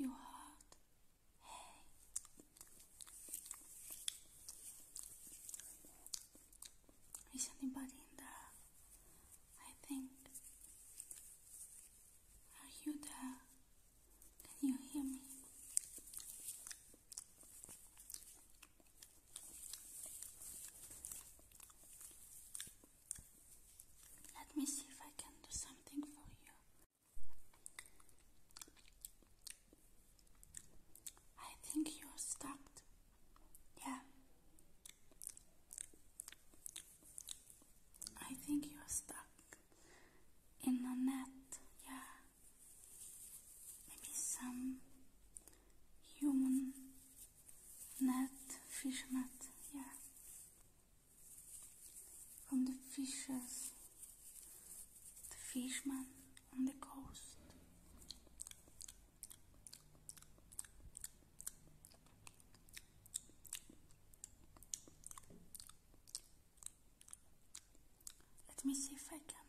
You are. fish mat, yeah. From the fishes, the fishman on the coast. Let me see if I can.